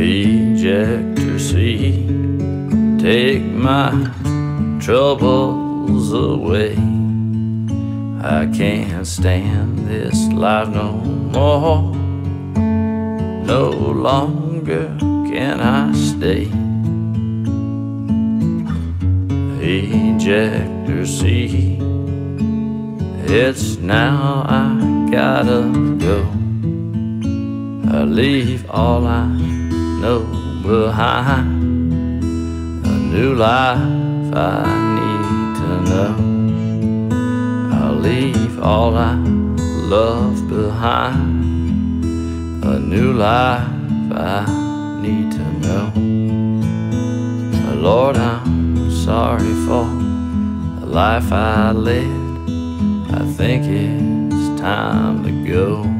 ejector seat. Take my troubles away. I can't stand this life no more. No longer can I stay. Ejector seat. It's now I gotta go. I leave all I know behind. A new life I need to know. I'll leave all I love behind. A new life I need to know. Lord, I'm sorry for the life I led. I think it's time to go.